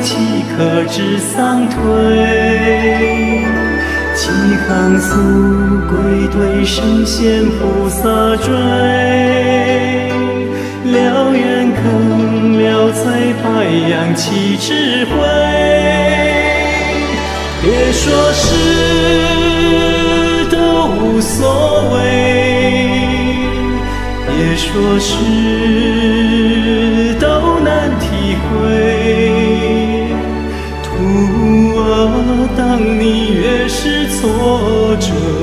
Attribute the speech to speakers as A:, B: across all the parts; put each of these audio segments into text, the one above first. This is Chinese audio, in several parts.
A: 岂可知丧退？岂行速归？对神仙菩萨追，了愿更了罪，白羊岂知慧？别说是都无所谓，别说是。你越是挫折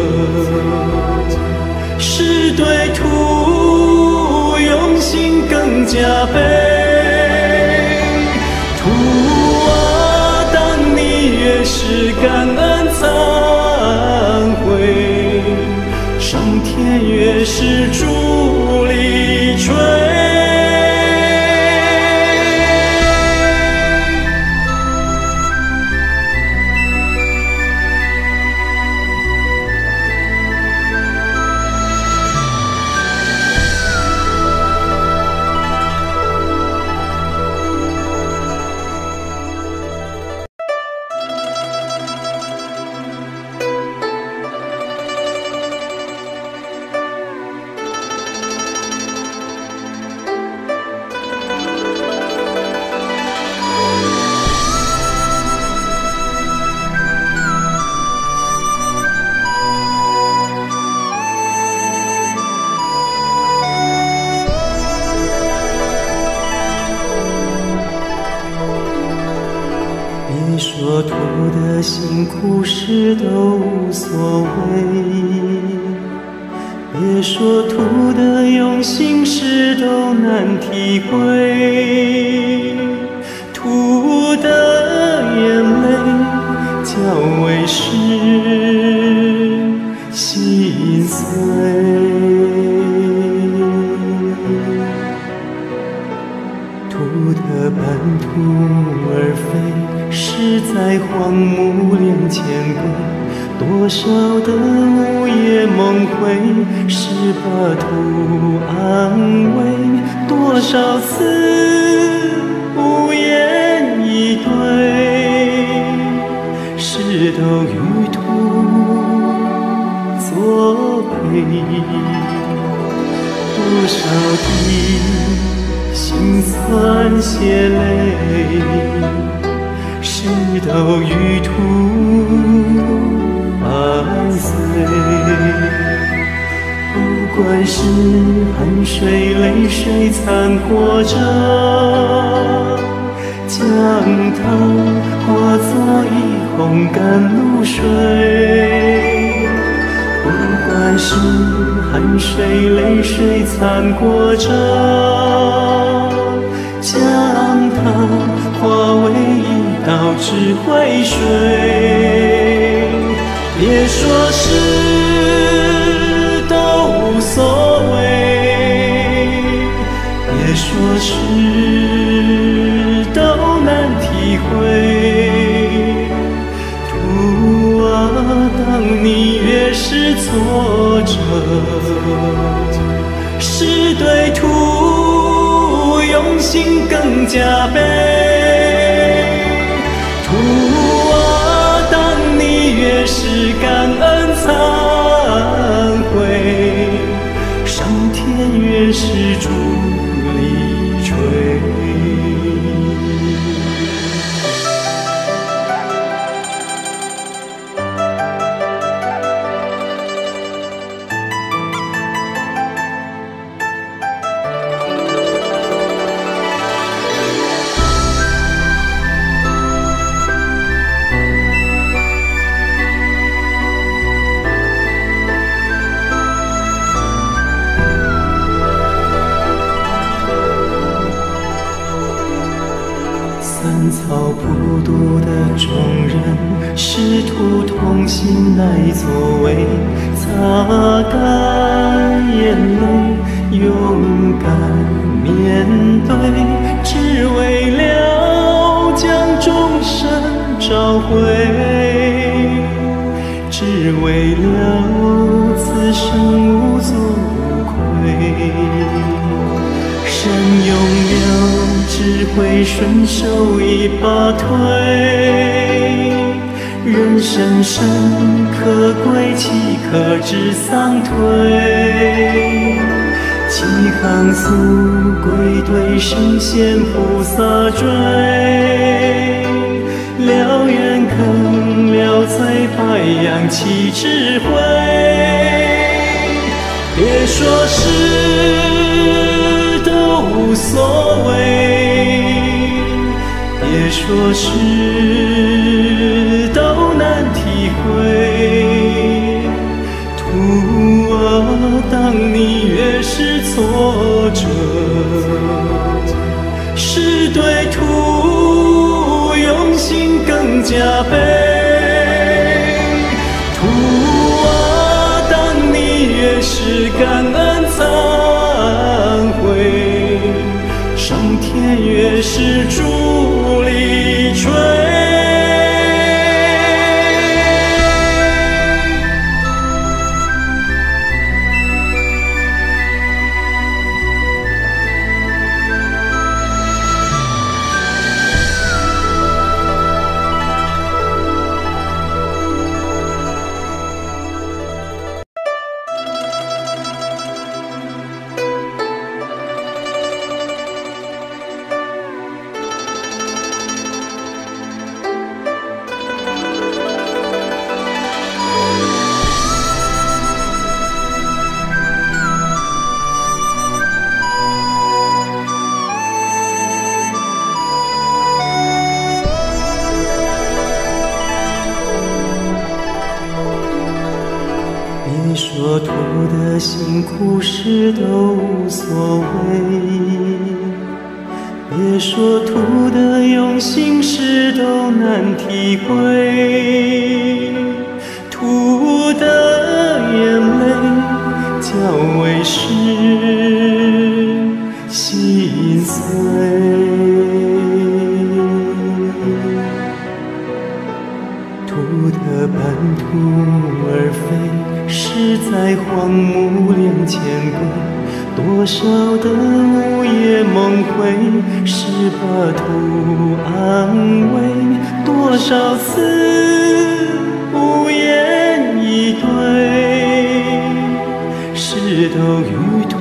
A: 是都与土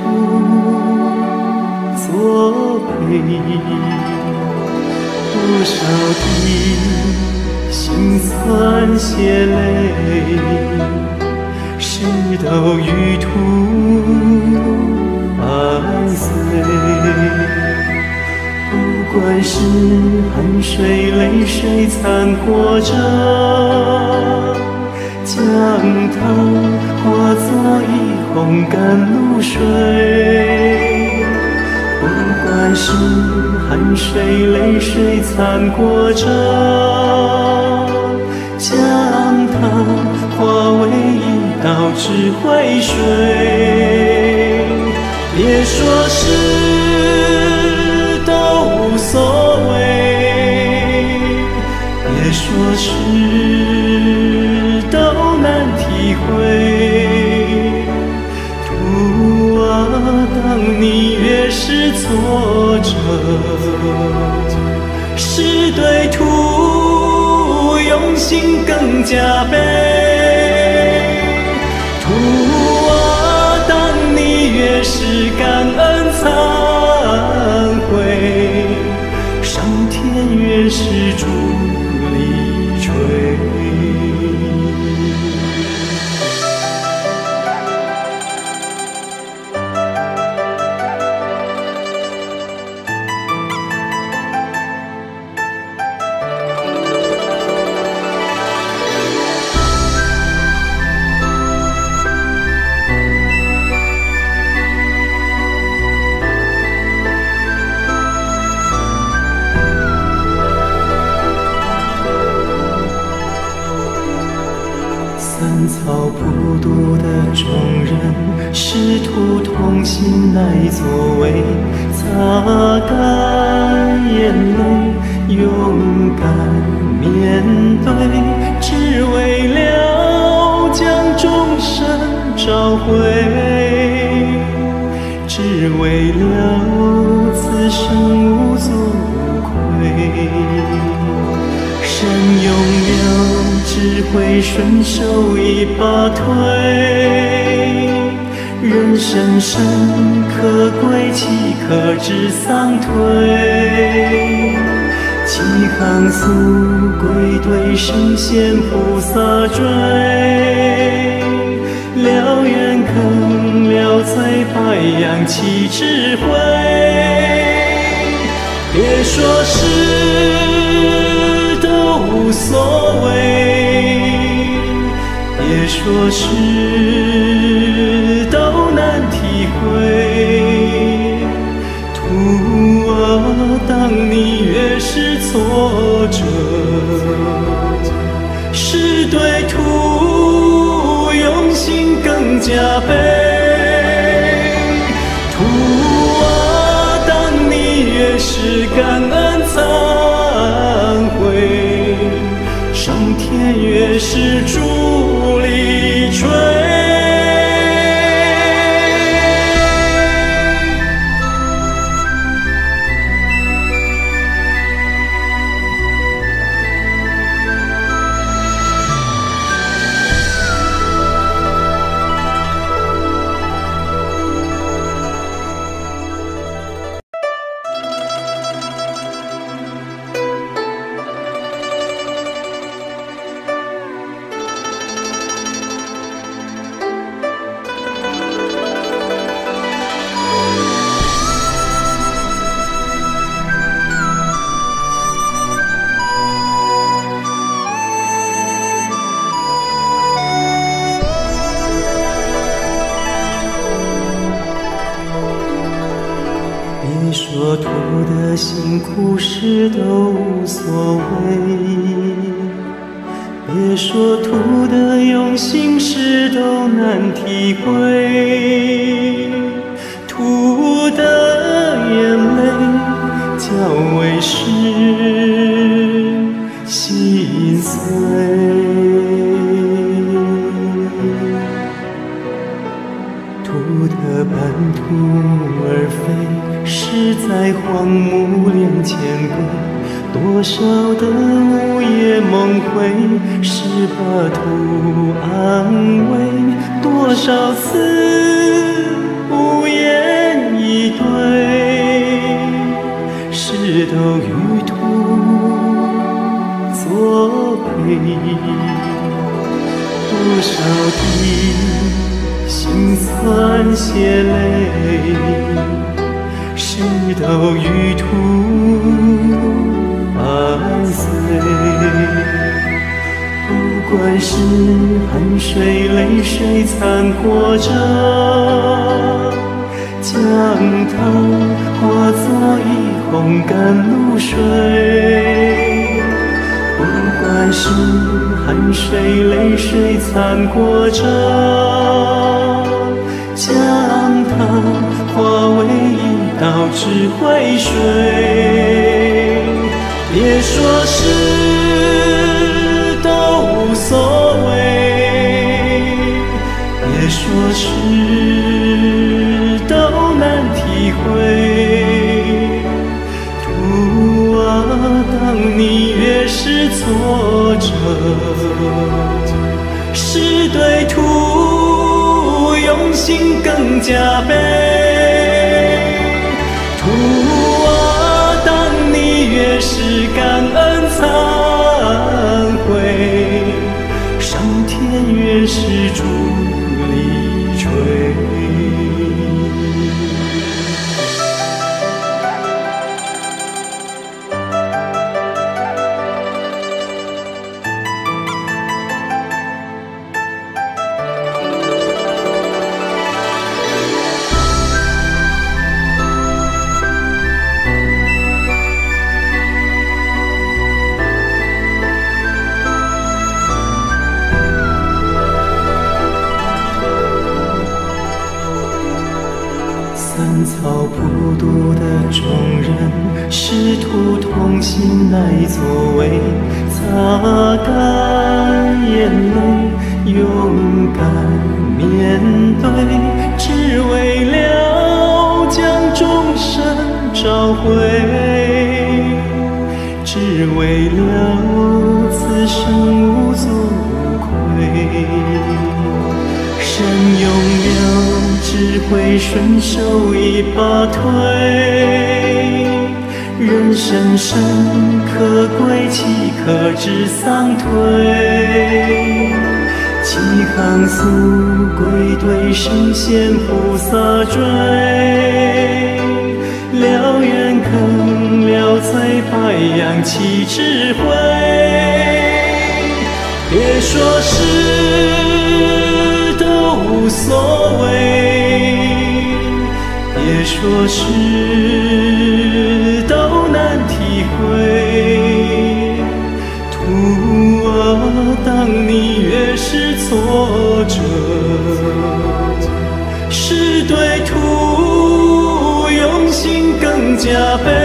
A: 作陪。多少的。心酸血泪，事都与土伴随。不管是汗水泪水残破着，将它化作一泓甘露水。不管是汗水泪水掺过着。将它化为一道智慧水，别说是都无所谓，别说是你越是挫折，是对徒。用心更加倍，图啊，当你越是感恩才圣贤菩萨追，了缘肯了罪，白羊起智慧。别说是都无所谓。别说是都难体会，徒啊，当你越是挫加倍。图啊，当你越是感恩忏悔，上天越是可知三退，几行素归对神仙菩萨追。燎原更了在白杨起智慧。别说是都无所谓，别说是。当你越是挫折，是对徒用心更加悲。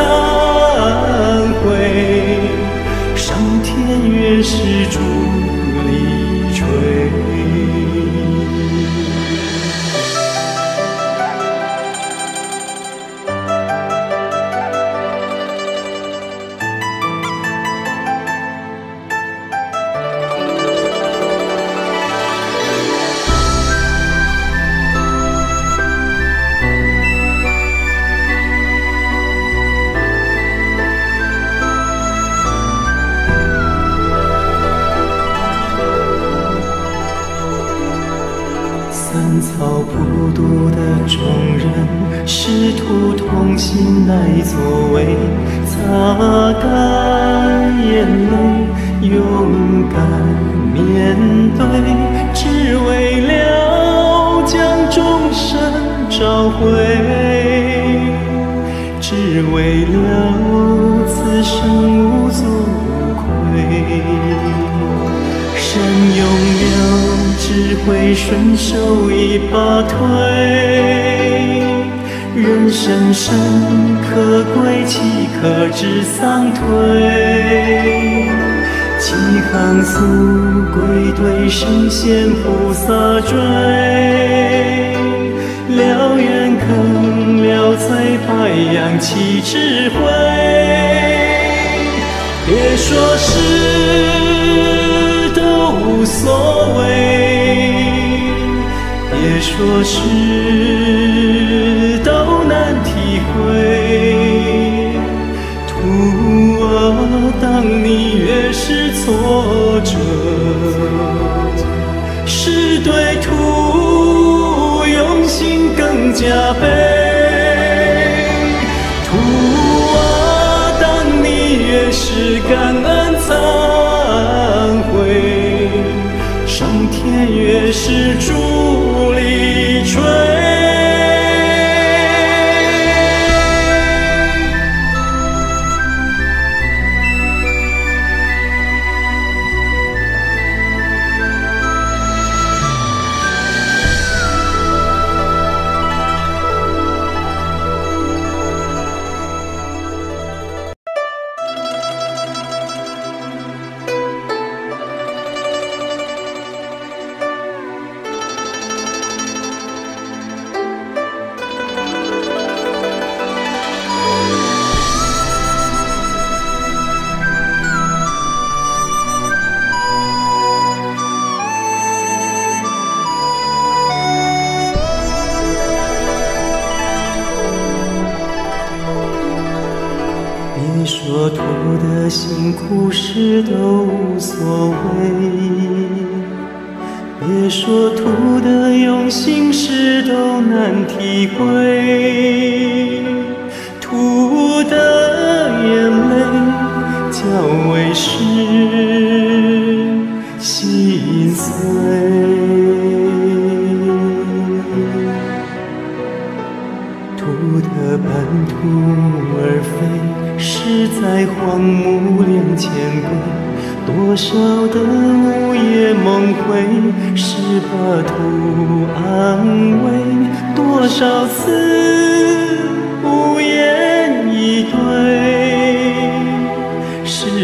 A: 恩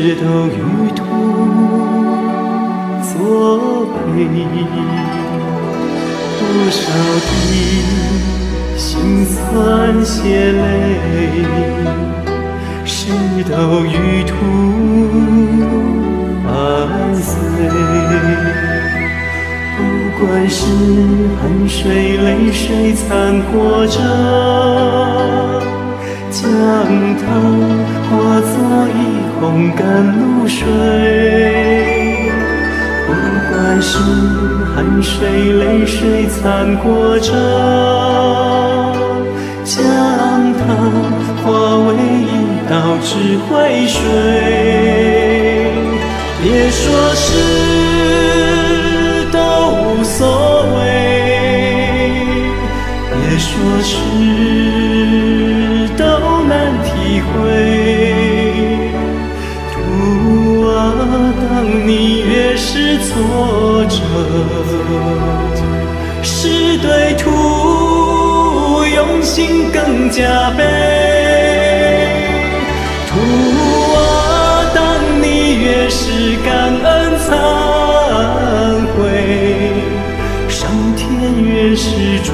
A: 是都与土作陪。多少的心酸血泪，是都与土伴随！不管是汗水、泪水残破着，将它化作一泓甘露水。不管是汗水、泪水掺和着，将它化为一道智慧水。别说是都无所谓，别说是挫折，是对徒用心更加倍。图。越是感恩惭愧，上天越是助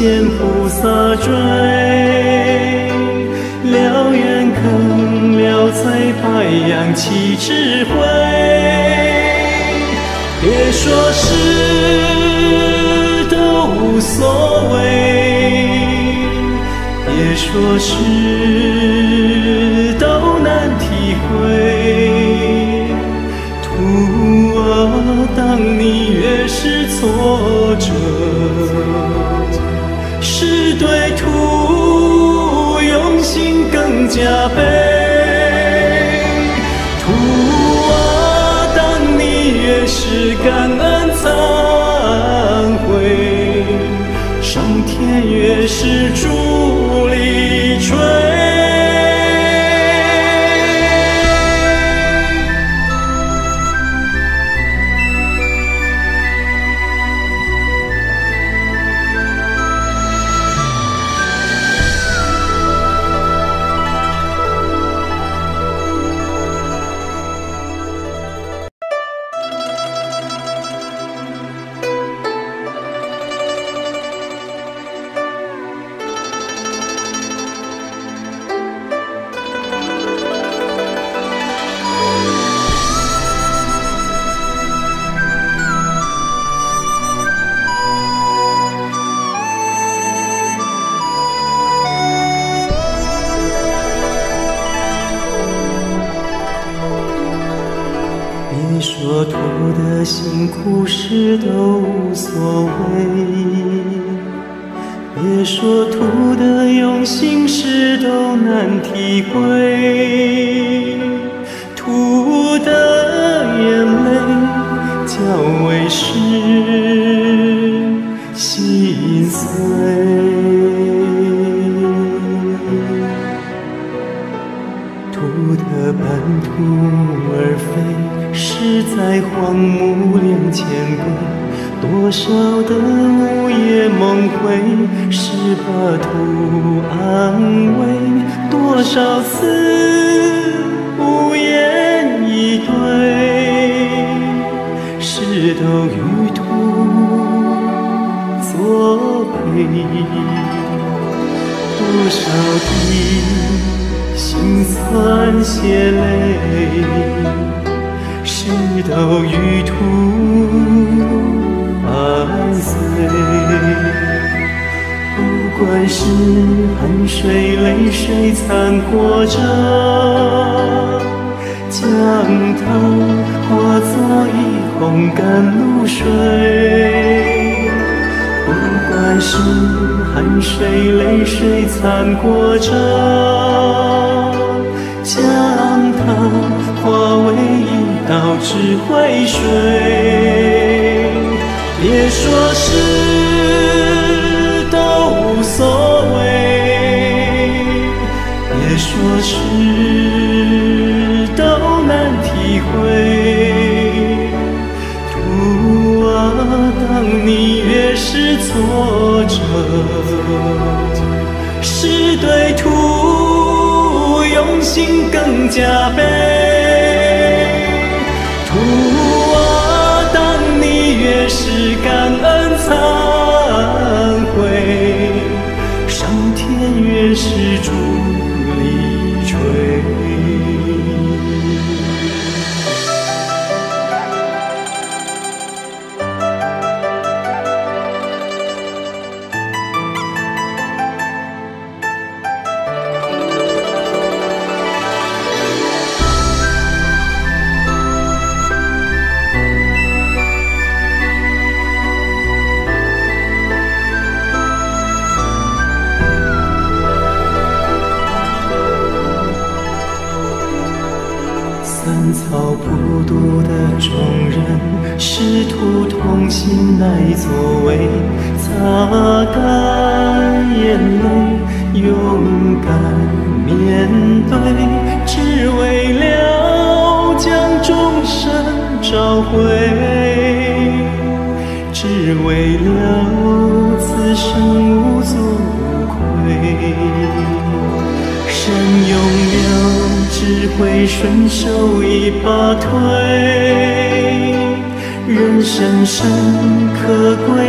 A: 见菩萨坠，了缘坑了在白扬其智慧。别说是都无所谓，别说是。是助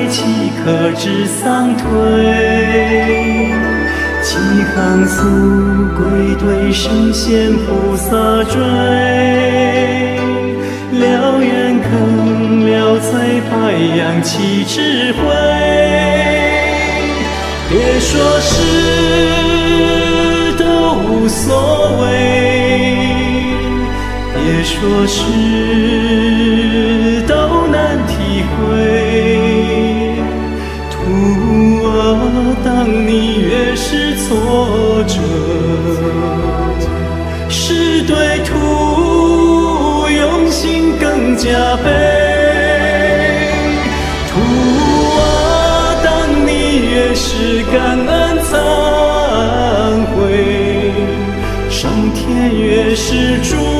A: 岂可知桑颓？几行素归对神仙菩萨追。燎原更燎在白杨起智慧。别说是都无所谓，别说是。当你越是挫折，是对土用心更加悲。土啊，当你越是感恩，惭愧，上天越是主。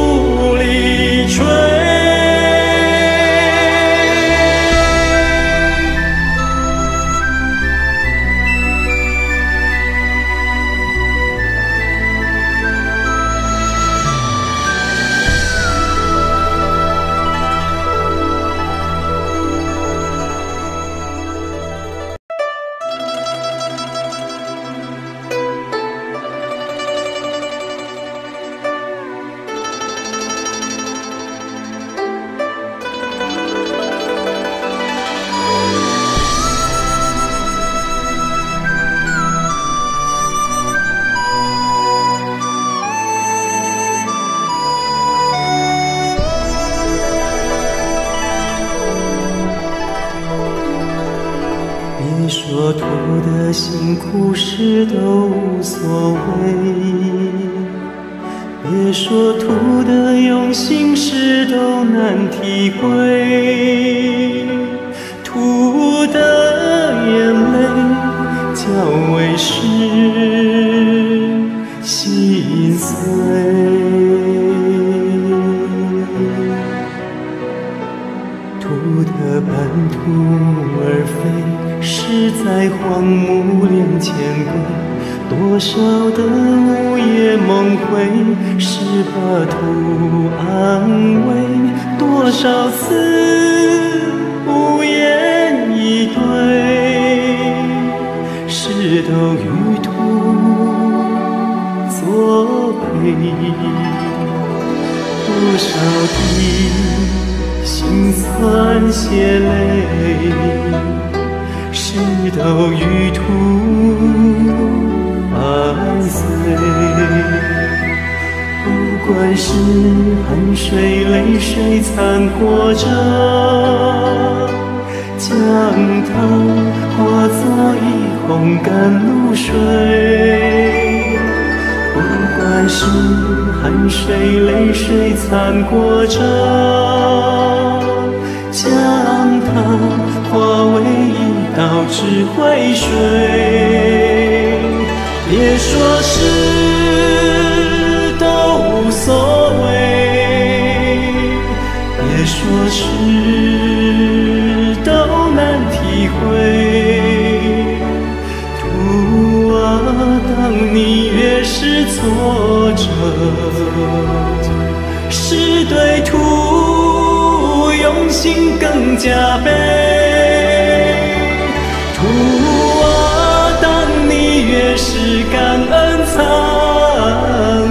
A: 是感恩惭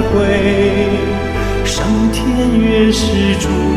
A: 愧上天原是主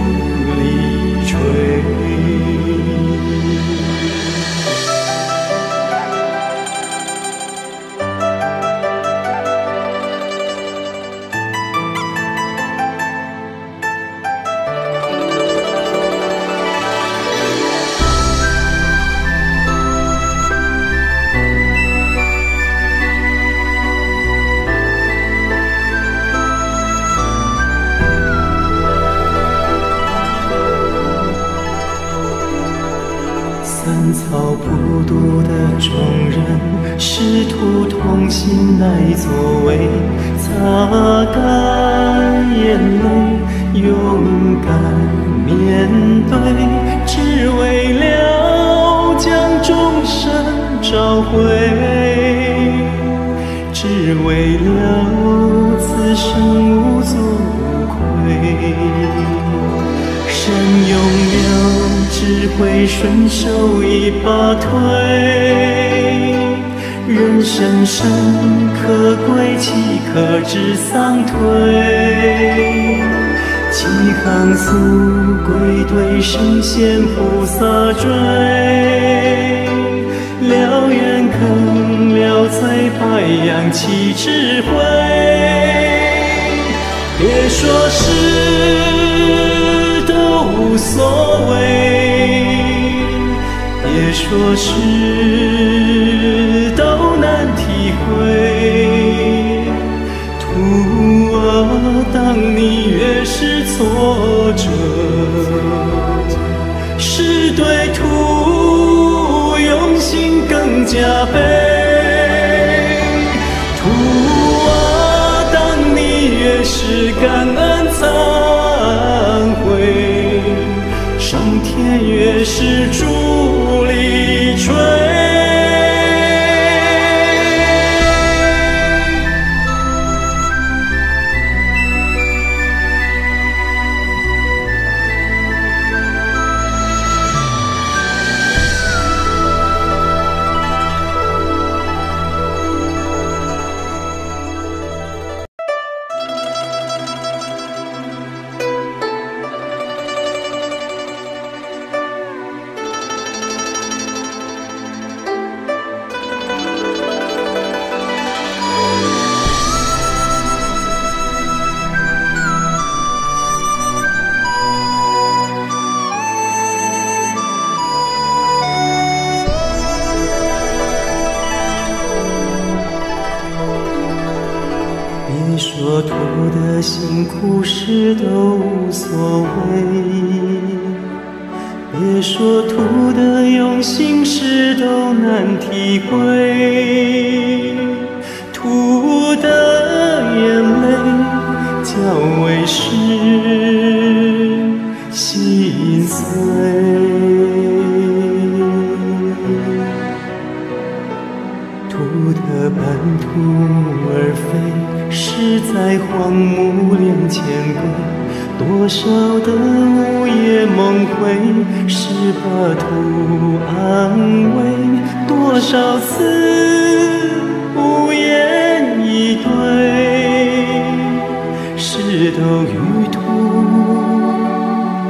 A: 是都与土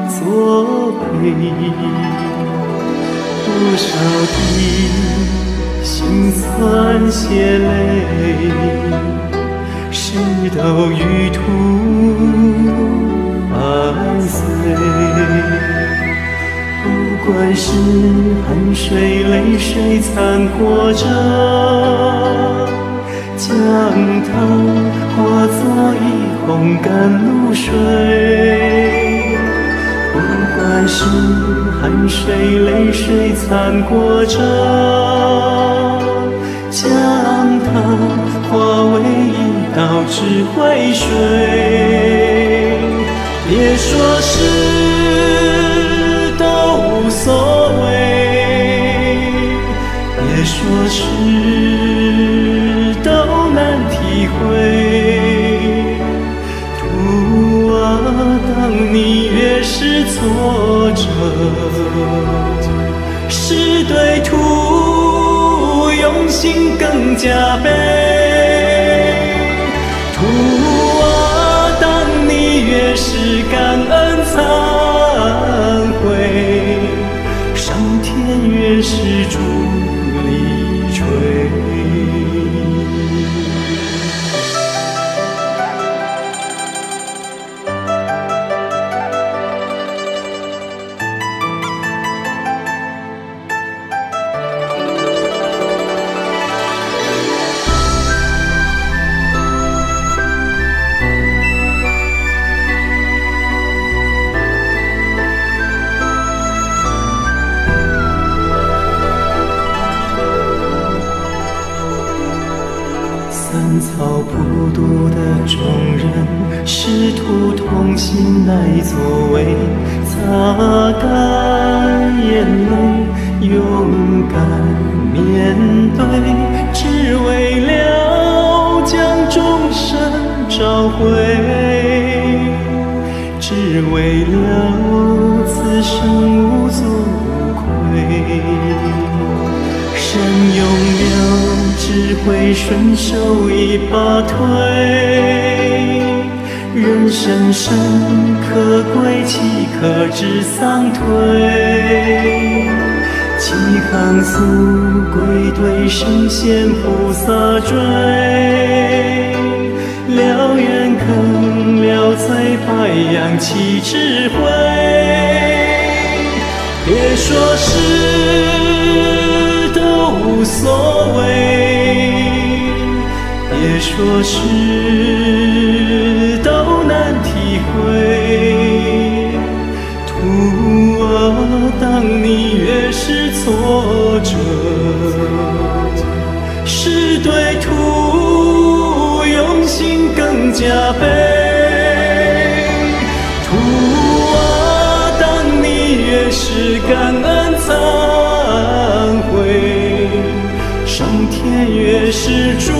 A: 作陪。多少的。心酸血泪，事都与土伴随。不管是汗水泪水残活着，将它化作一泓甘露水。不管是汗水泪水残过着。将它化为一道智慧水，别说是都无所谓，别说是是对土。用心更加倍，圣贤菩萨追，燎原坑了在，白杨起智慧。别说是都无所谓，别说是。是助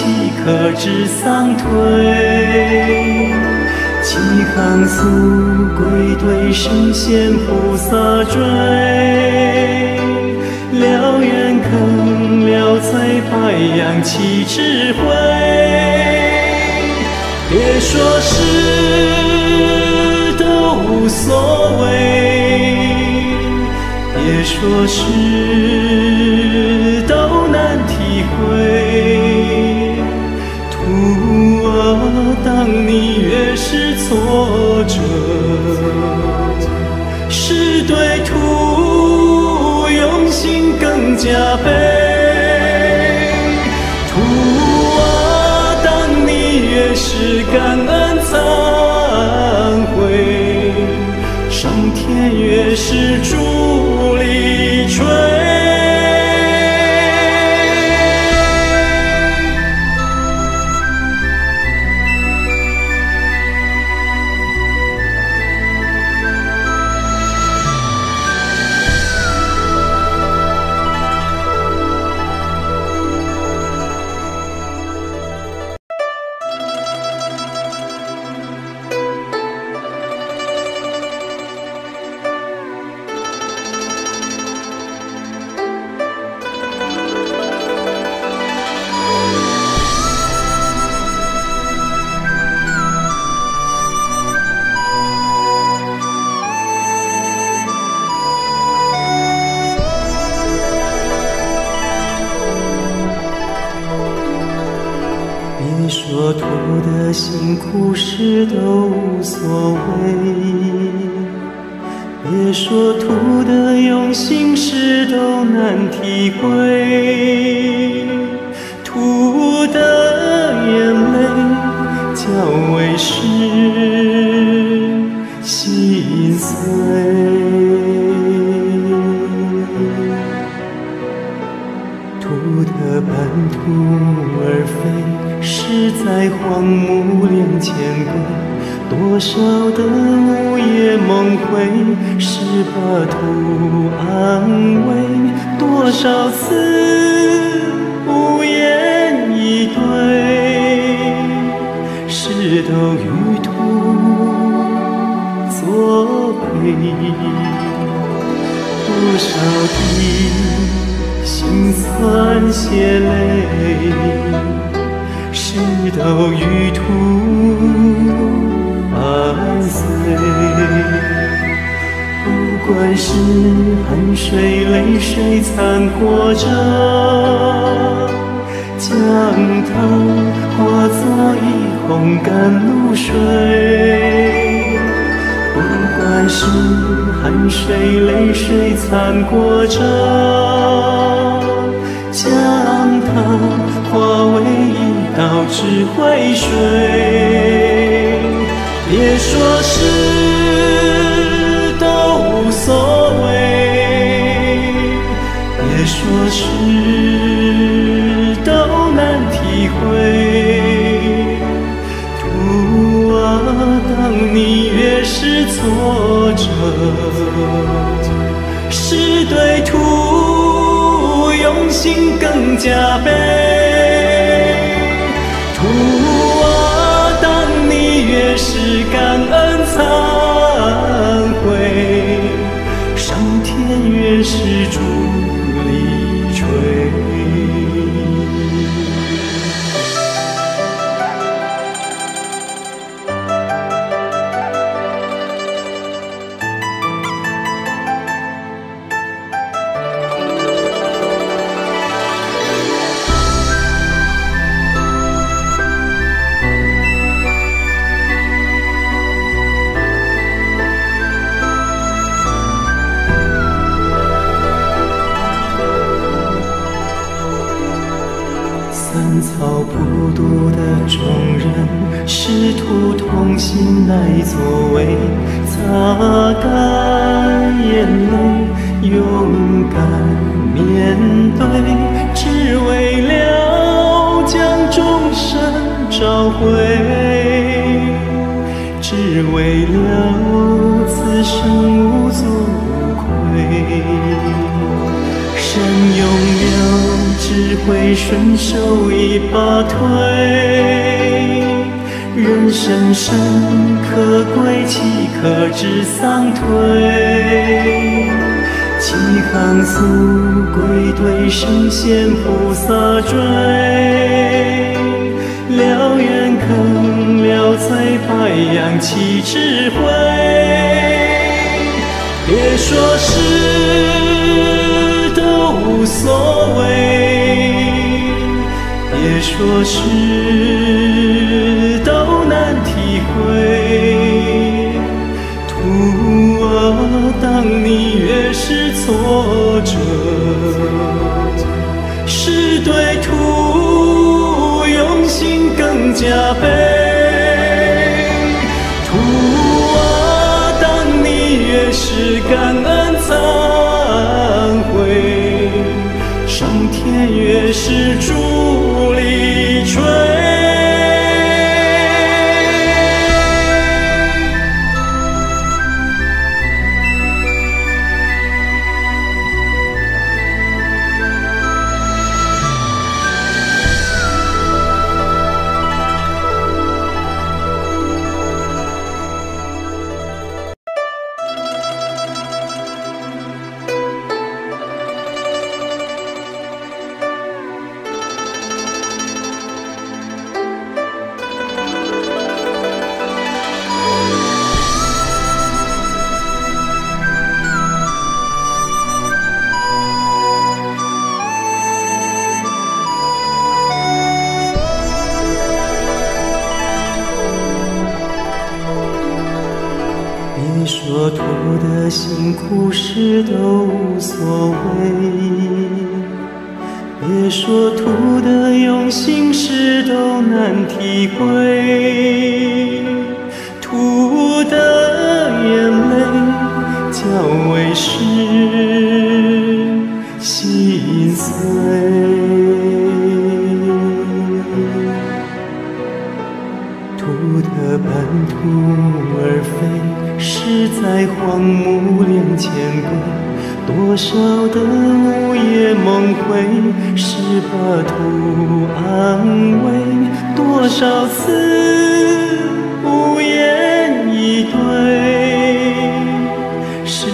A: 岂可知，三退几行素归，对神仙菩萨追燎原，更了在白杨七尺灰。别说是，都无所谓，别说是。挫折是对途用心更加倍。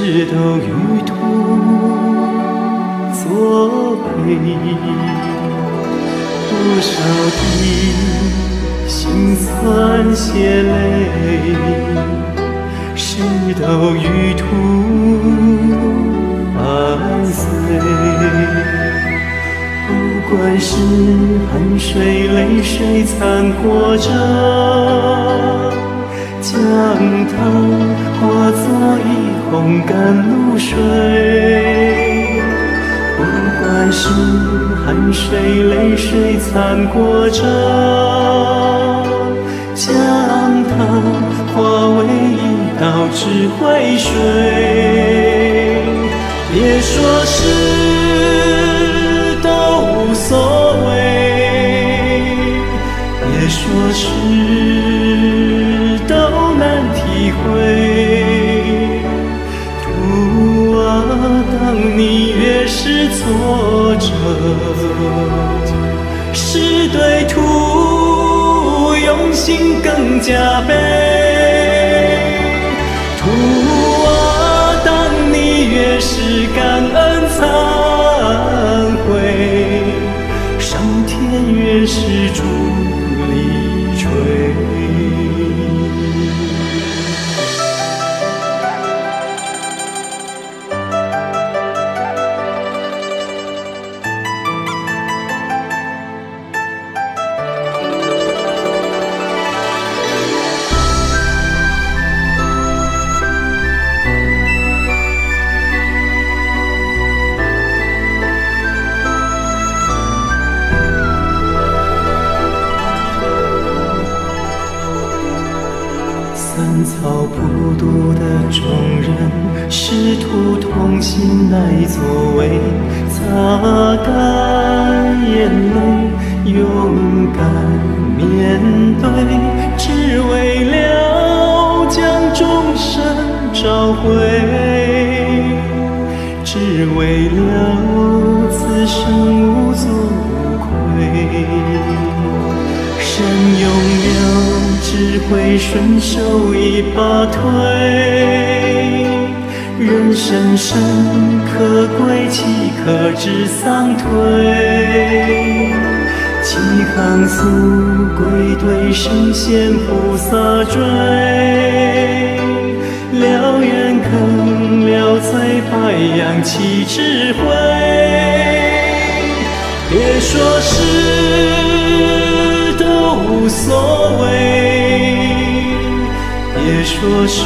A: 是都与土作陪。多少滴。心酸血泪，事都与土伴随。不管是汗水泪水掺和着，将它化作一泓甘露水。不管是汗水泪水掺和着。将它化为一道智慧水，别说是都无所谓，别说是心更加悲，丧退？几行俗归对圣贤菩萨追，了缘坑了瘁，白羊起智慧。别说是都无所谓。别说是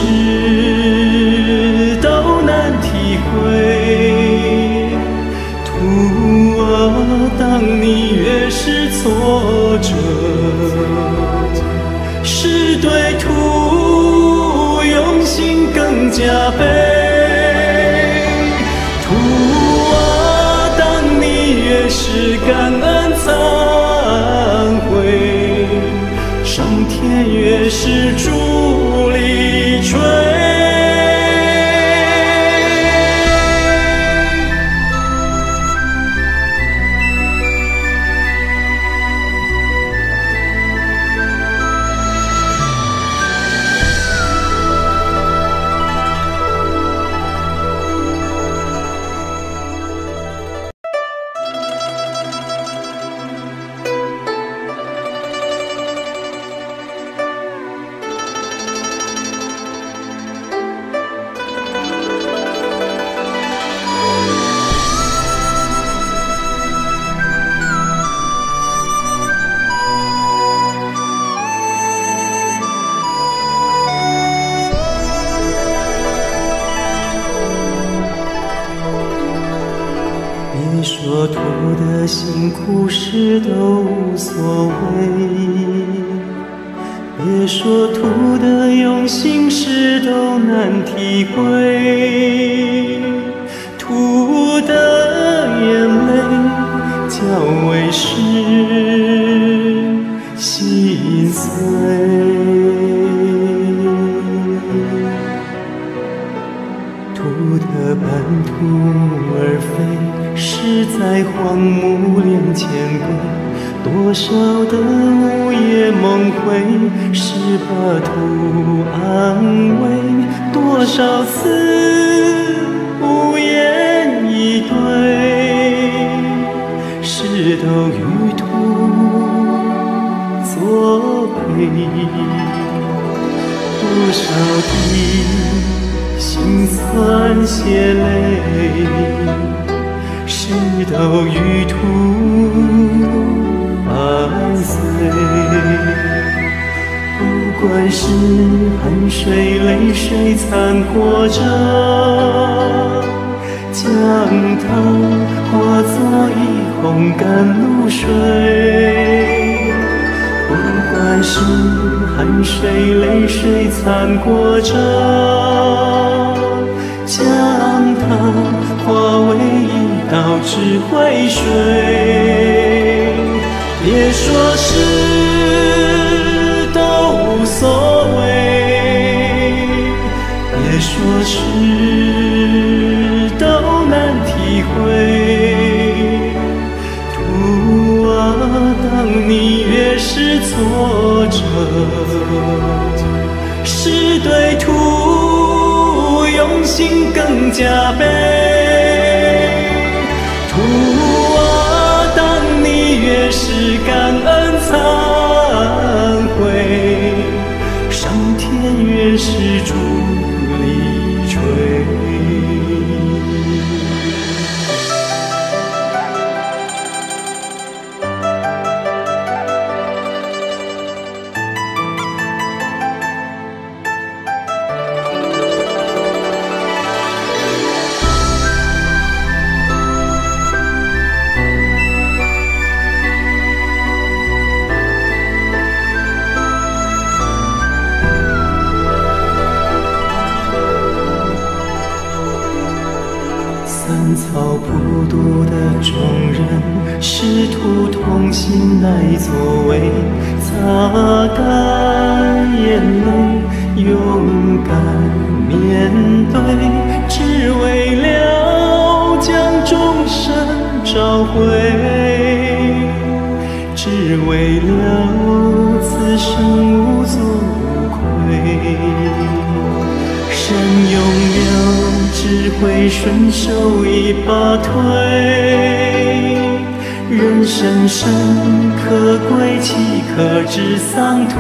A: 岂可知丧颓？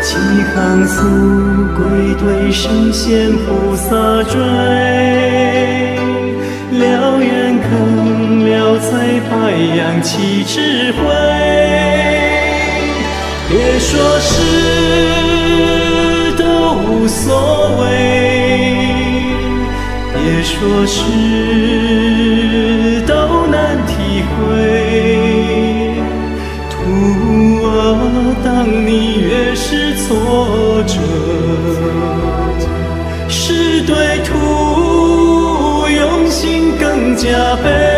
A: 几行素归对神仙菩萨追？燎原更了才白扬起智慧？别说是都无所谓，别说是。当你越是挫折，是对途用心更加倍。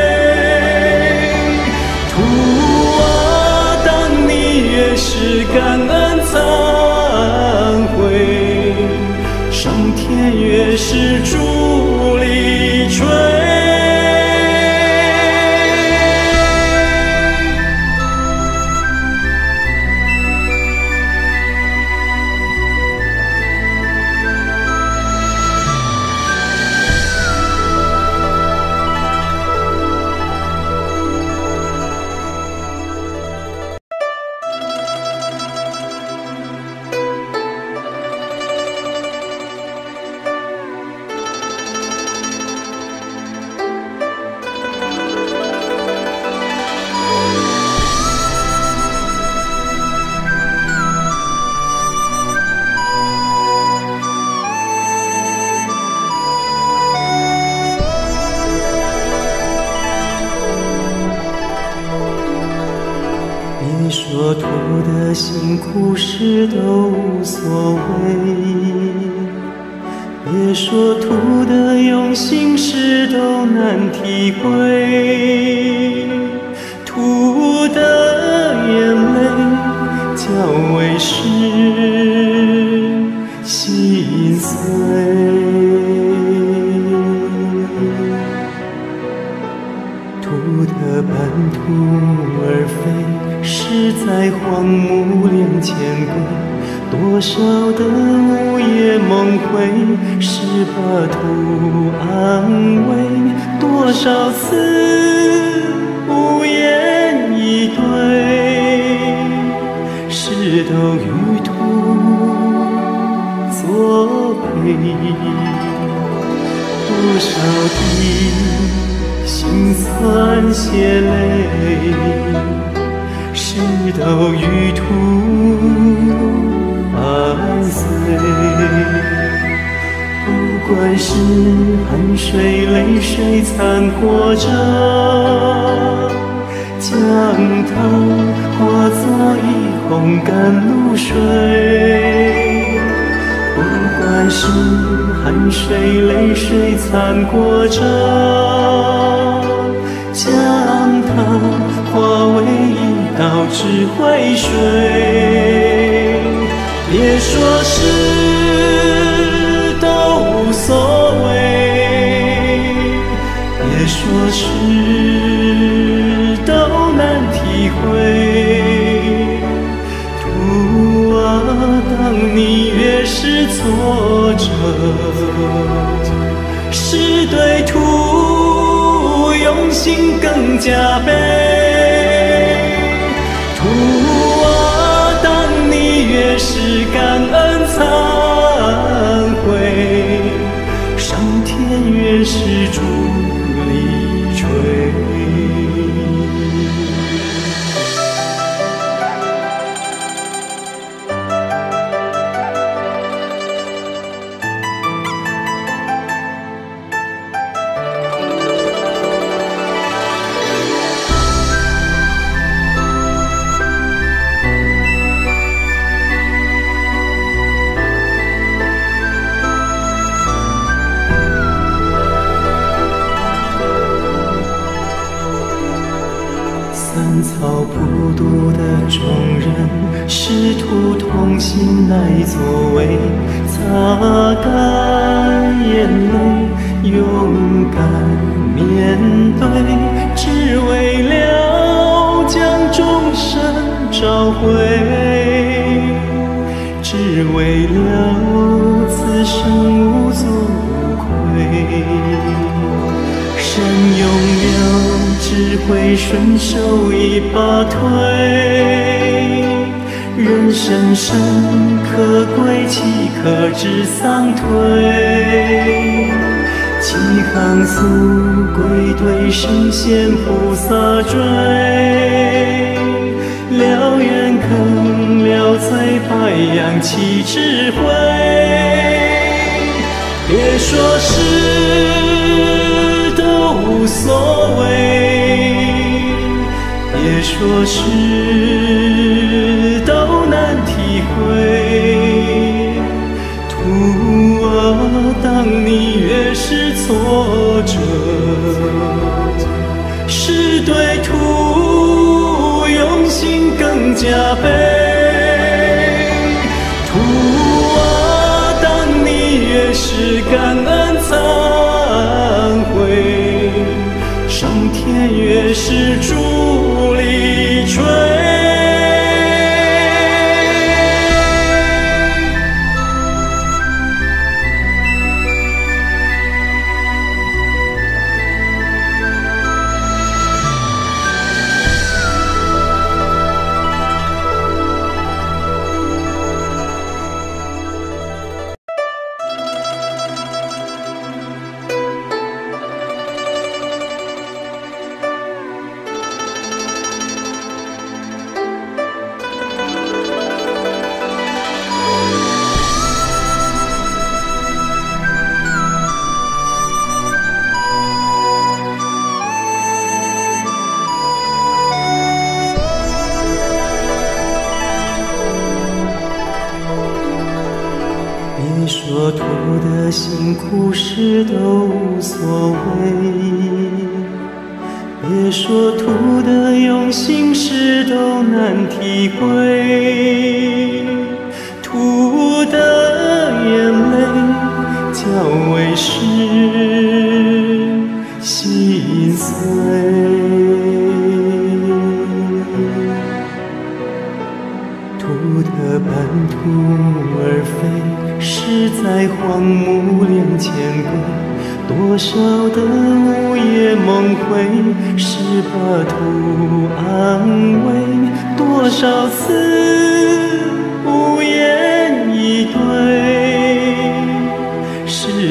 A: 是感恩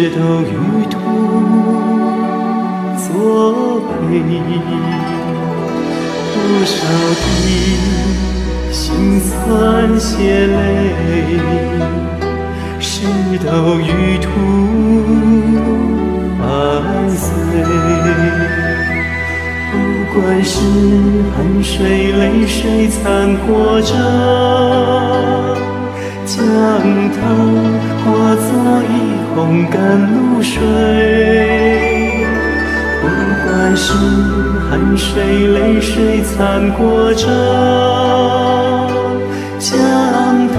A: 是都与土作陪。多少的。心酸血泪，事都与土伴随。不管是汗水泪水残破着，将它化作一泓甘露水。不管是汗水泪水掺过着。将它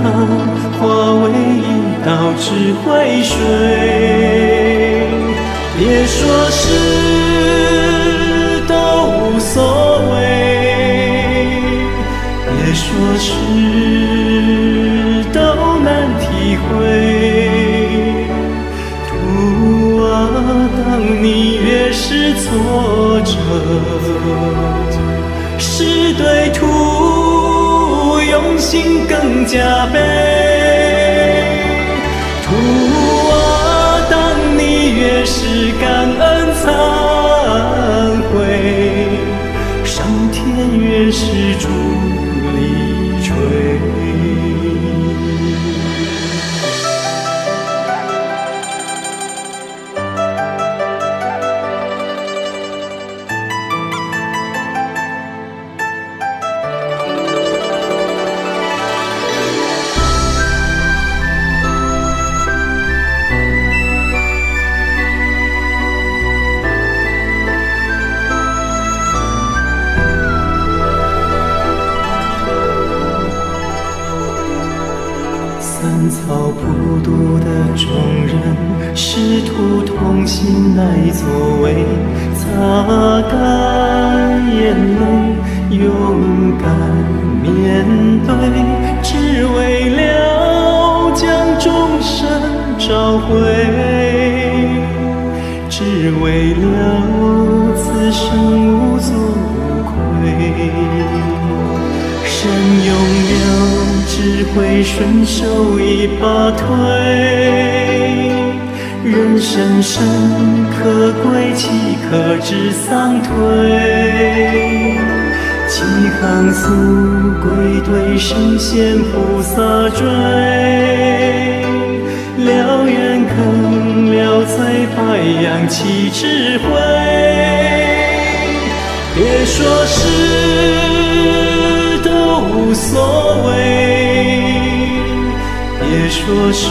A: 化为一道智慧水，别说是都无所谓，别说是挫折，是对土。用心更加悲，土啊，当你越是感恩惭愧，上天越是助见菩萨坠，了缘坑了罪，白羊起智慧。别说是都无所谓。别说是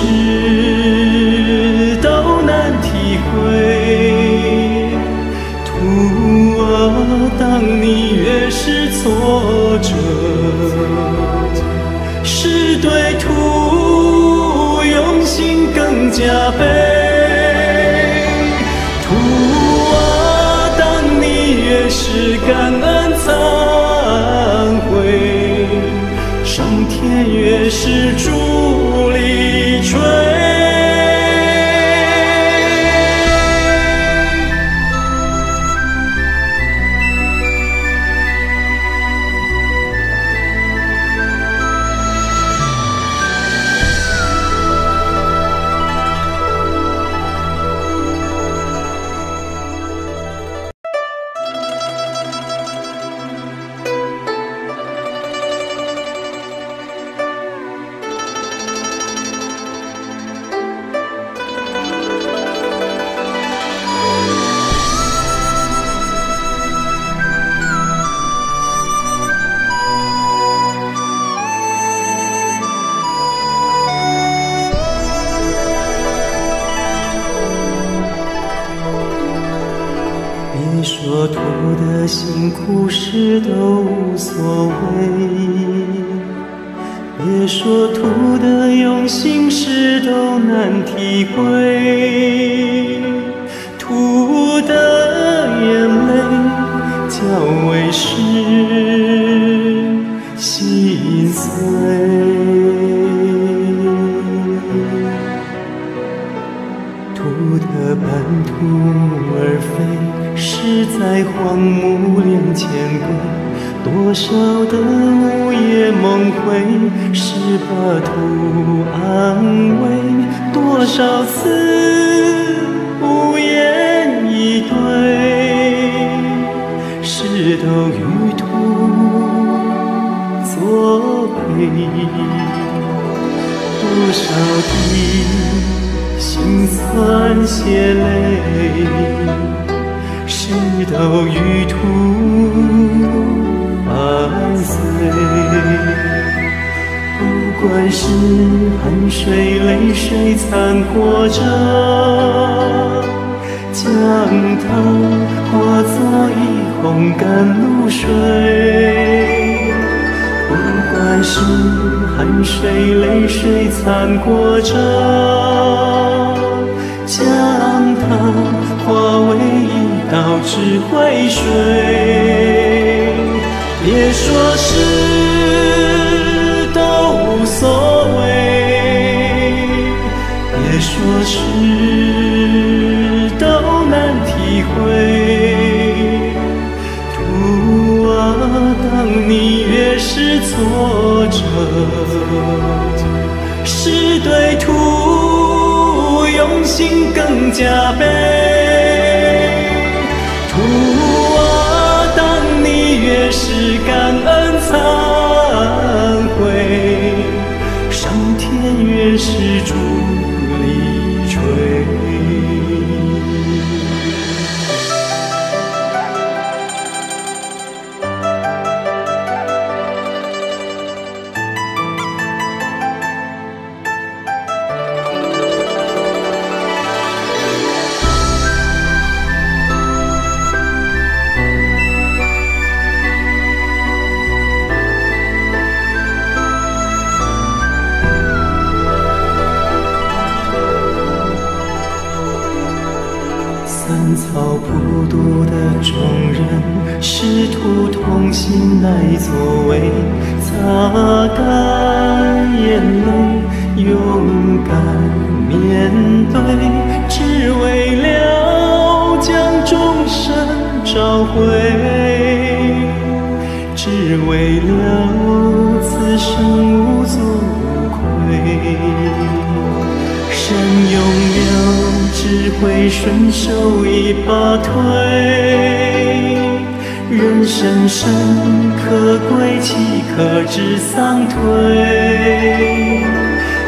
A: 可知三退，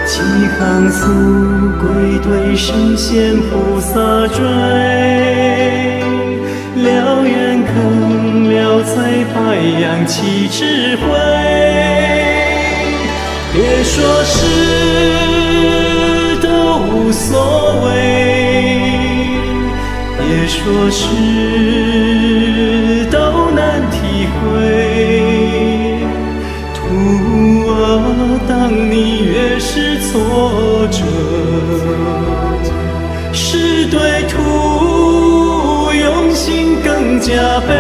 A: 几行素归对；神仙菩萨追，燎原更了在白扬起智慧。别说是都无所谓，别说是。当你越是挫折，是对土用心更加悲，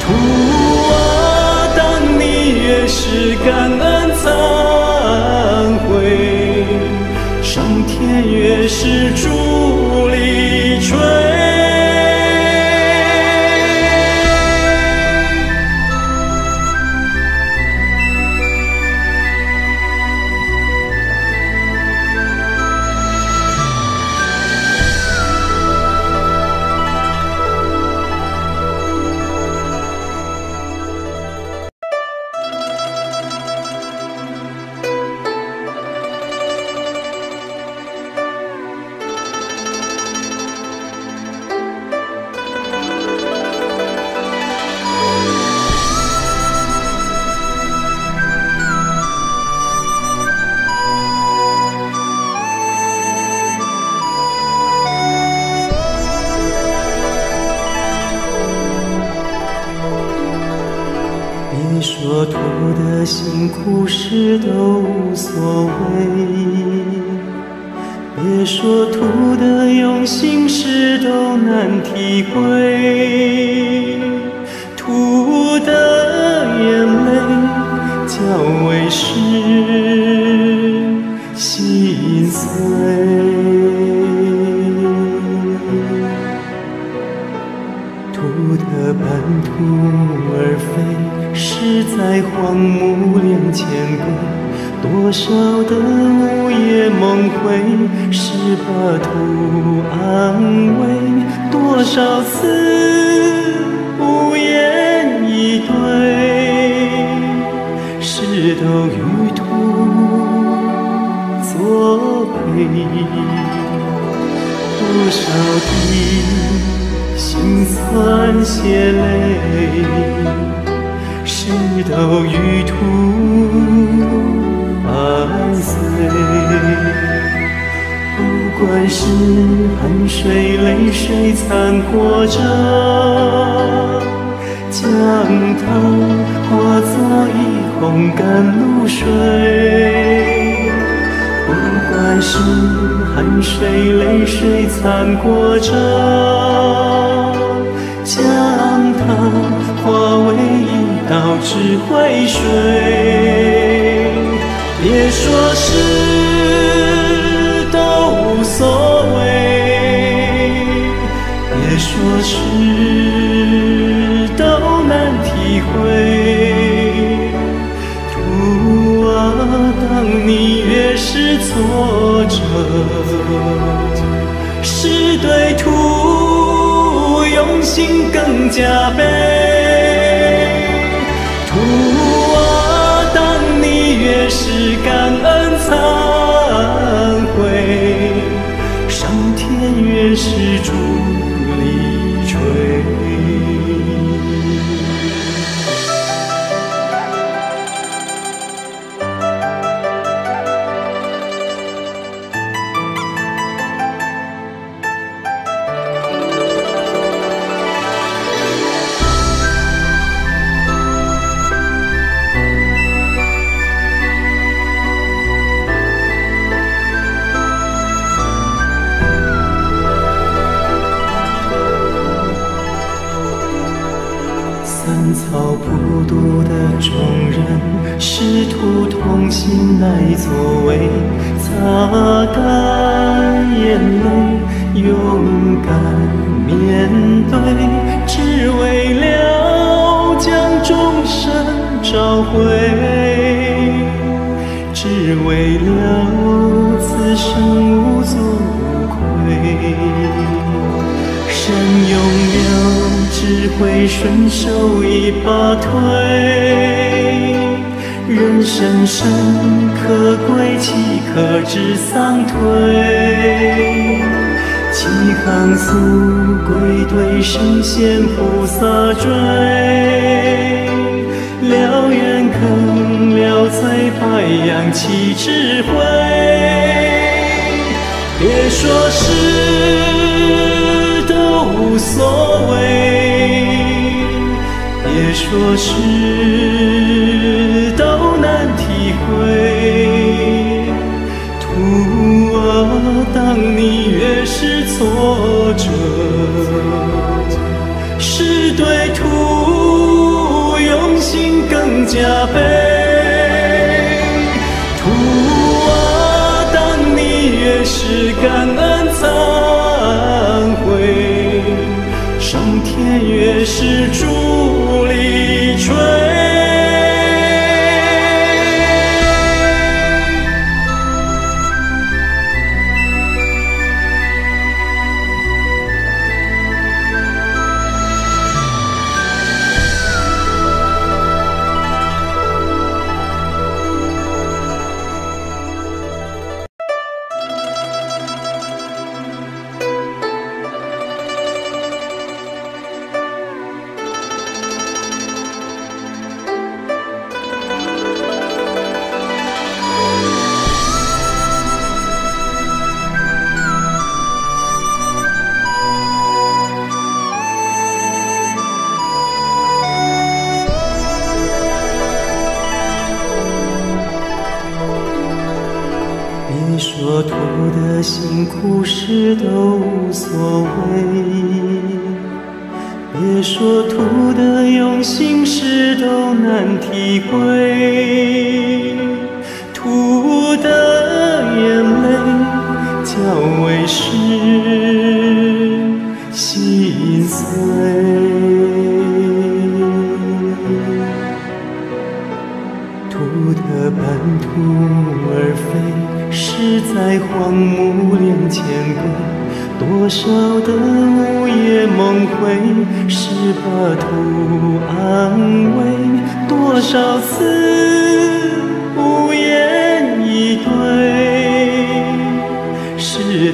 A: 土啊，当你越是感恩，惭愧，上天越是助力，春。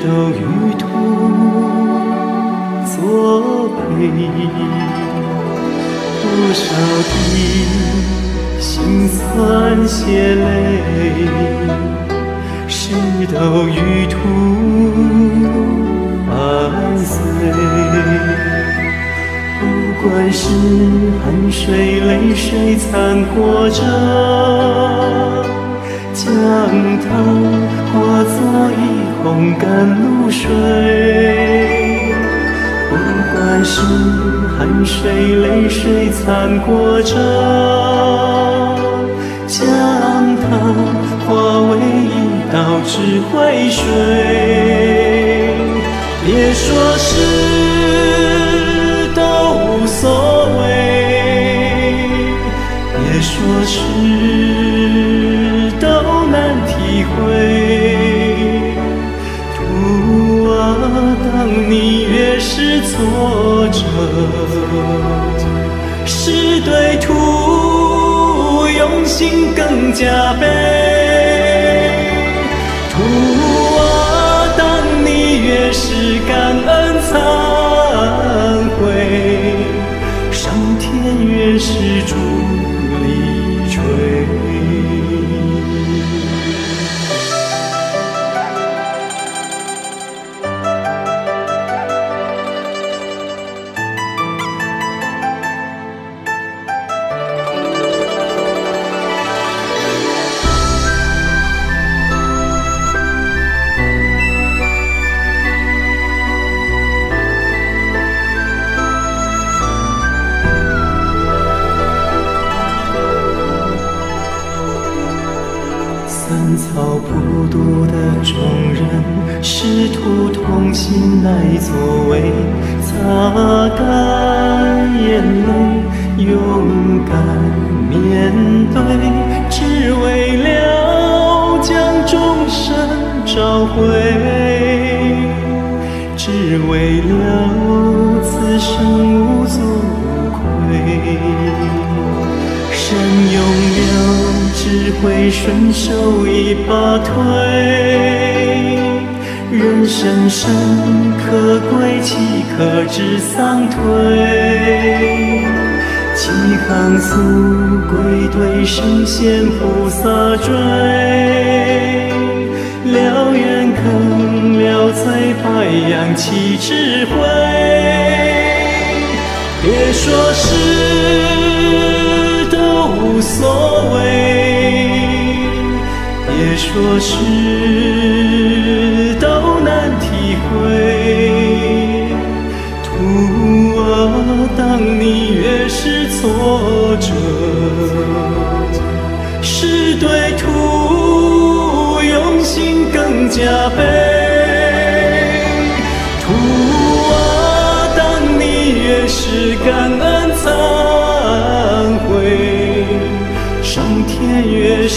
A: 是都与土作陪。多少的。心酸血泪，事都与土伴随。不管是汗水泪水掺和着，将它化作一风甘露水。不管是汗水泪水掺和着。将它化为一道智慧水，别说是都无所谓，别说是都难体会。你越是挫折，是对土。用心更加倍，土啊，当你越是感恩忏悔，上天越是助菩萨追，了缘坑了在太阳起智慧。别说是都无所谓。别说是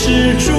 A: 是祝。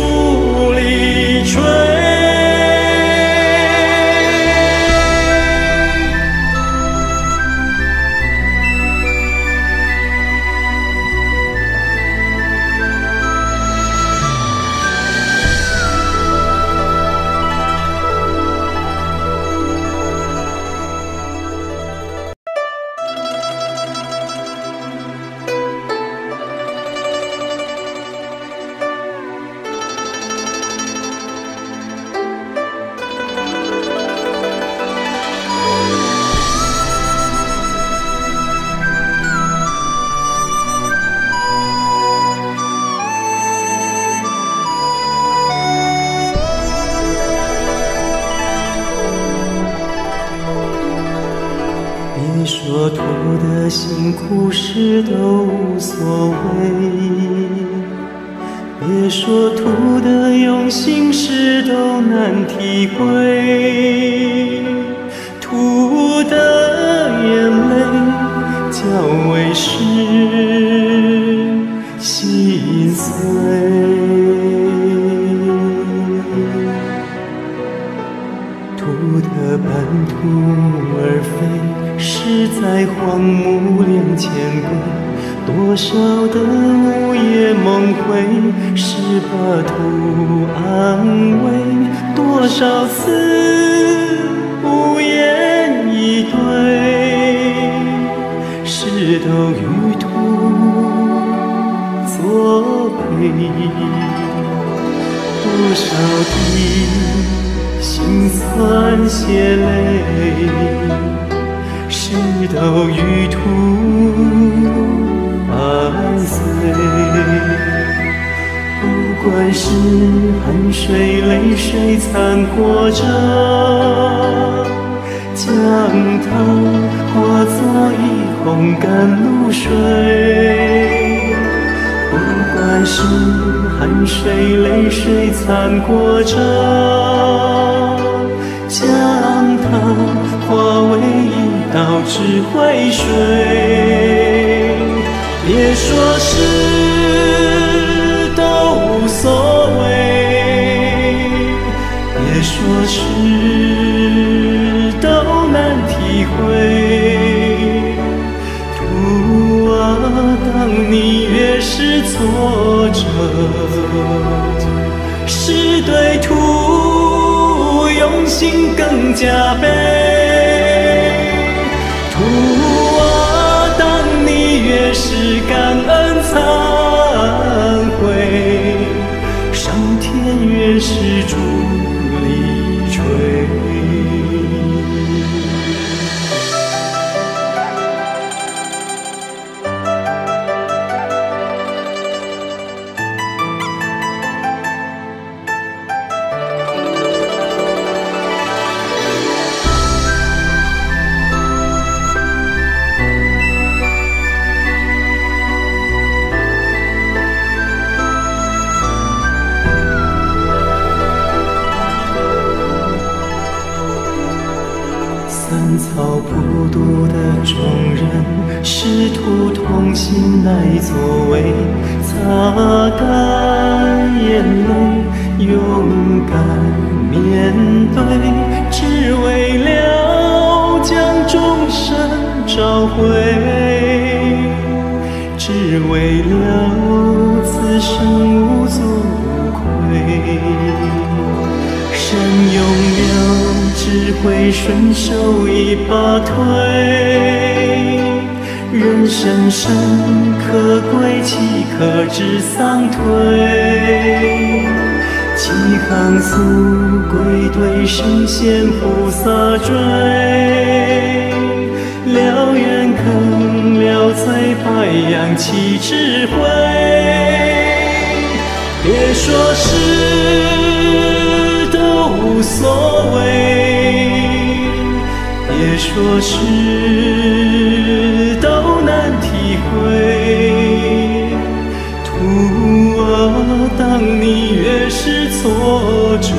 A: 可知三退？几行素归对神仙菩萨追？燎原更了罪白扬起智慧？别说是都无所谓，别说是。作者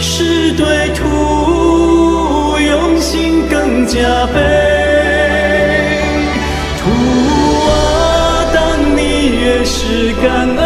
A: 是对土用心更加悲，土啊，当你越是感恩。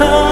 A: 恩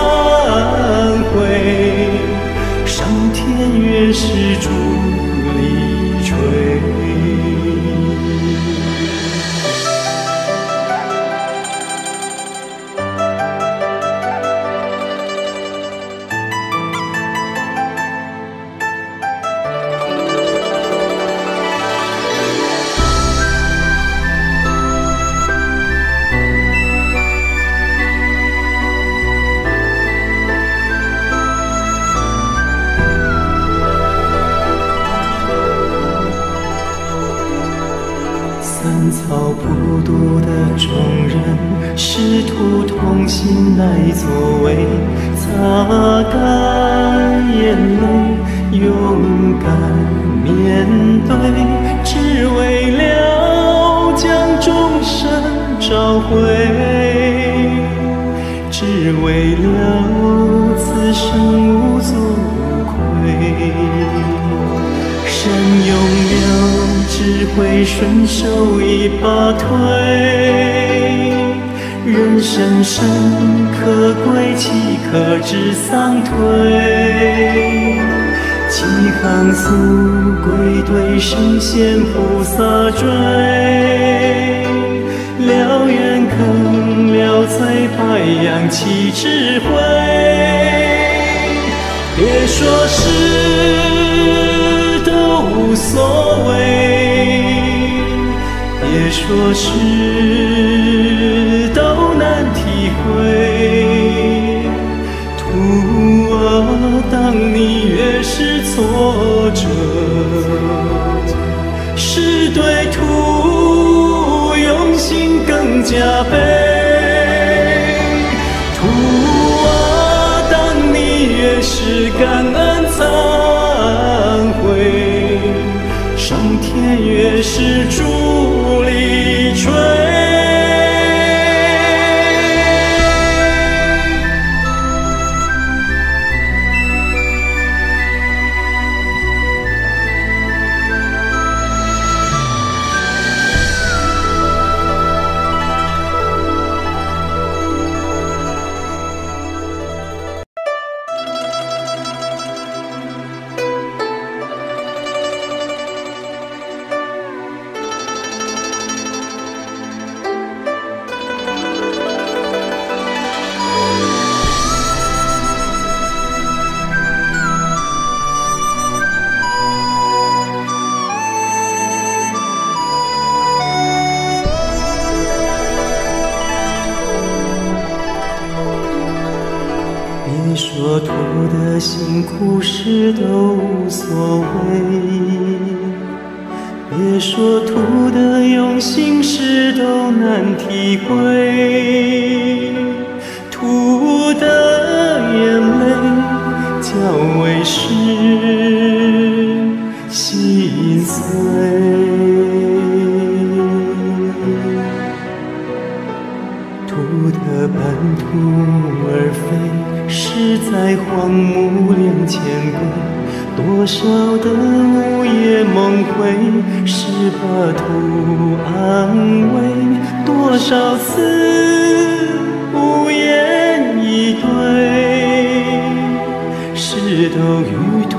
A: 与图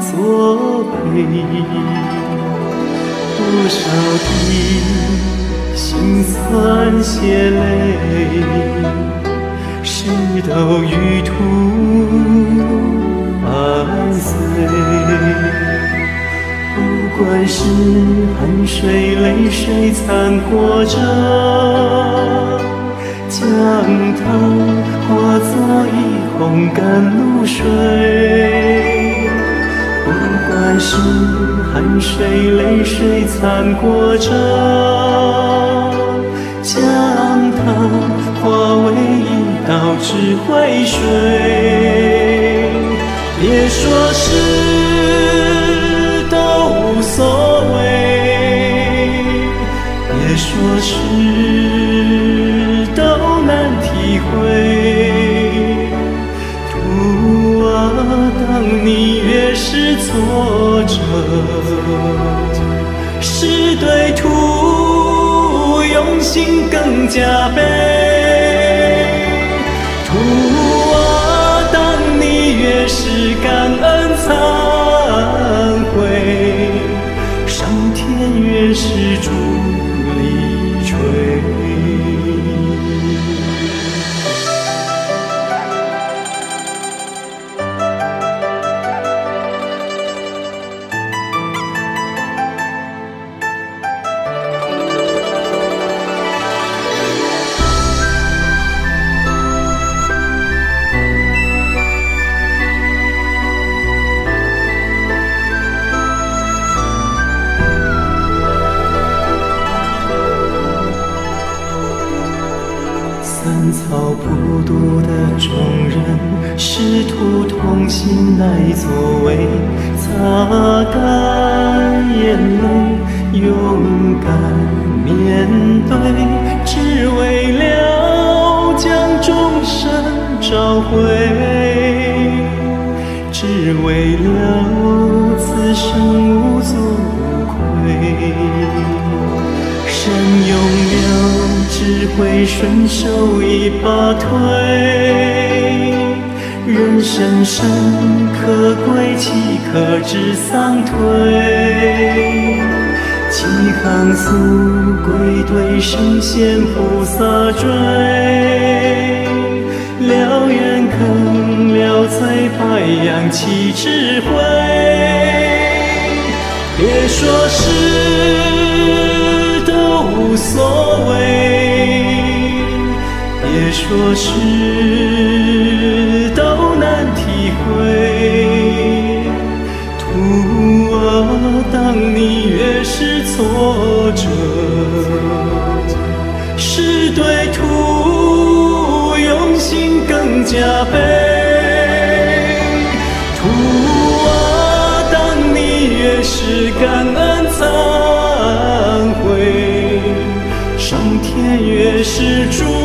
A: 作陪。多少的。心酸血泪，事都与途伴随。不管是汗水泪水残破着，将它化作一泓甘露水。不管是汗水泪水掺过着。将它化为一道智慧水，别说是都无所谓，别说是挫折，是对徒。用心更加倍，行俗归对圣贤菩萨追，了缘肯了罪，白羊起智慧。别说是都无所谓。别说是是主。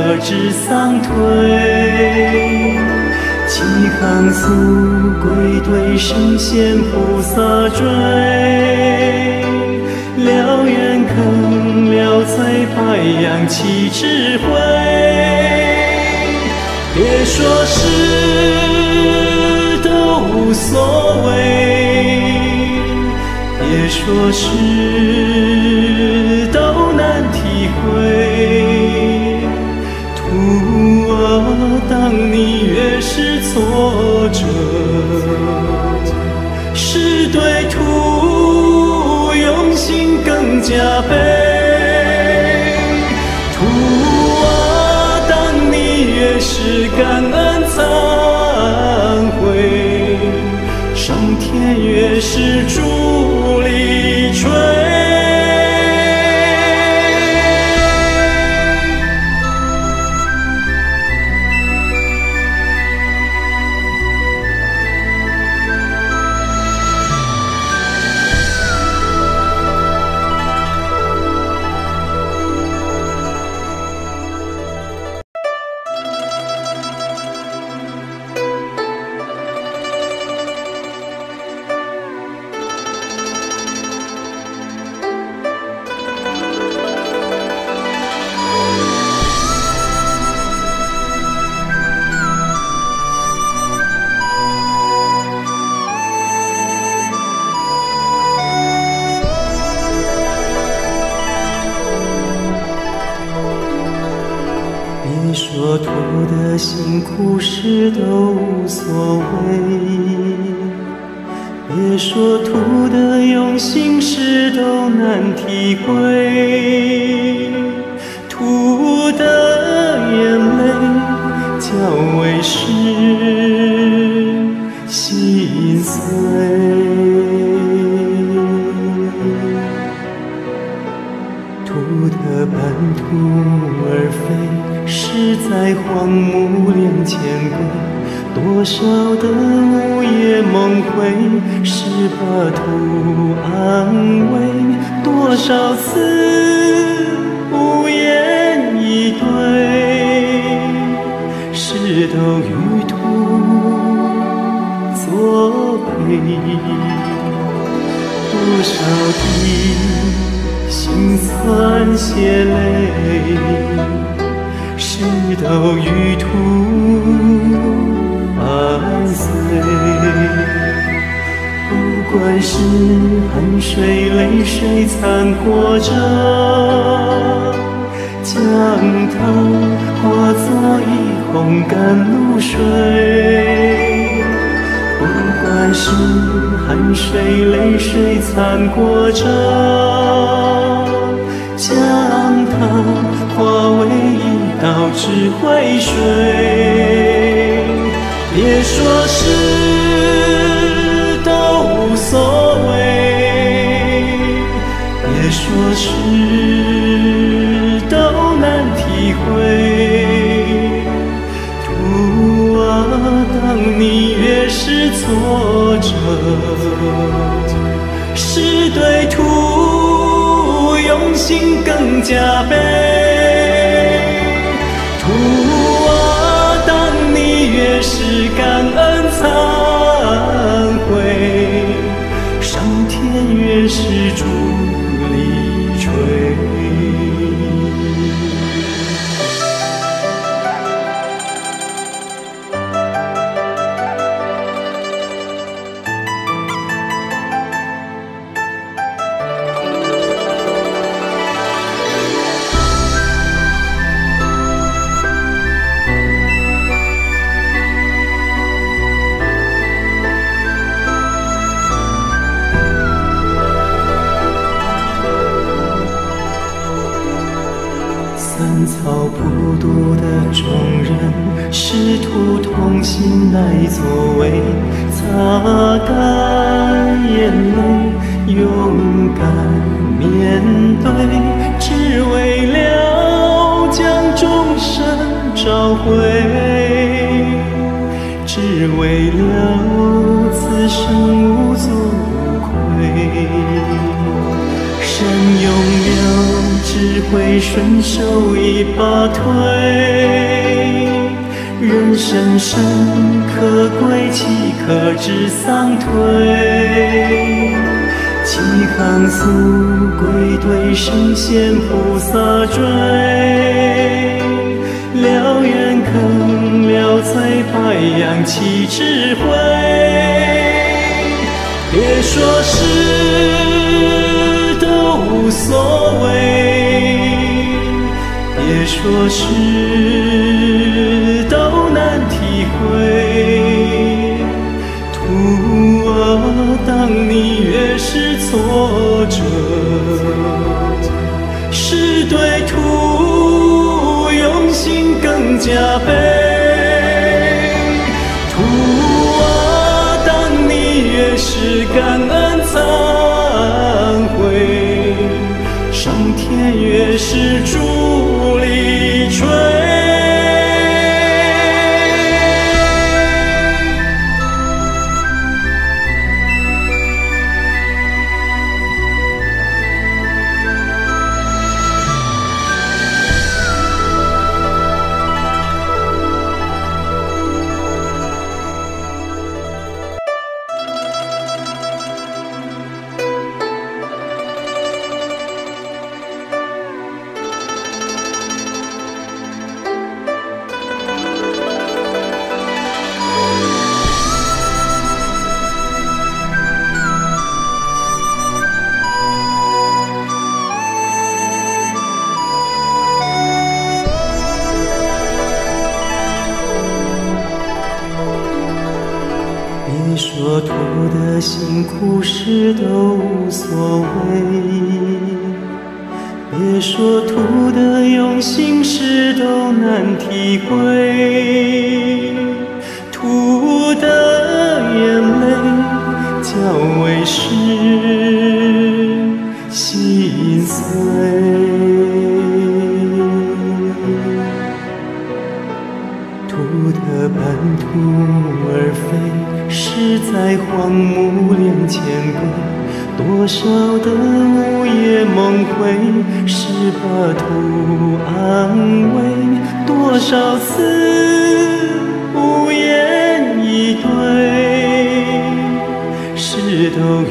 A: 得知丧退，即行速归，对圣贤菩萨追。了愿更了罪，发扬其智慧。别说是都无所谓，别说是。活着是对土用心更加悲，土啊，当你越是感恩，惭愧，上天越是祝福。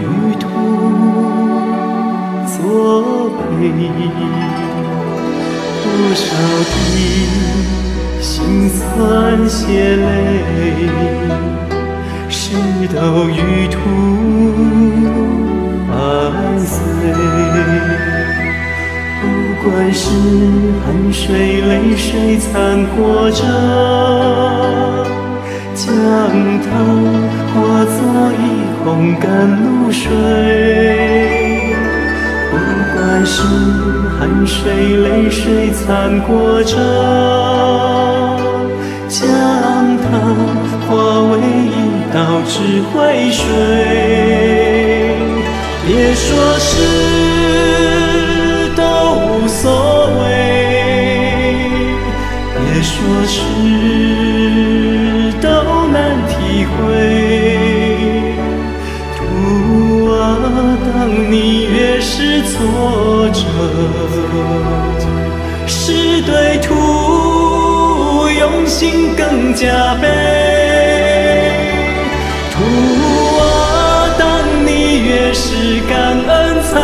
A: 是都与土作陪。多少的。心酸血泪，事都与土伴随。不管是汗水泪水残破着，将它化作一泓甘露水。不管是汗水泪水残过着。将它化为一道智慧水，别说是都无所谓，别说是挫折，是对土。用心更加倍，土啊，当你越是感恩才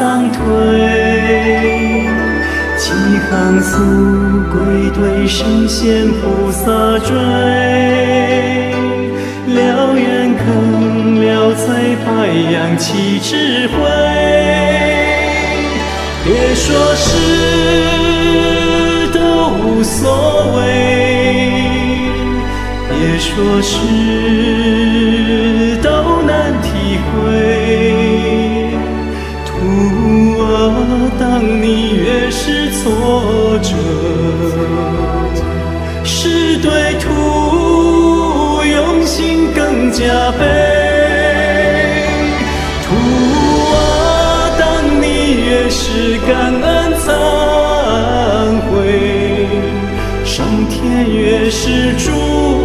A: 丧退？几行俗归对圣贤菩萨追，了缘坑了罪，白羊起智慧。别说是都无所谓。别说是当你越是挫折，是对土用心更加倍。土啊，当你越是感恩忏悔，上天越是祝。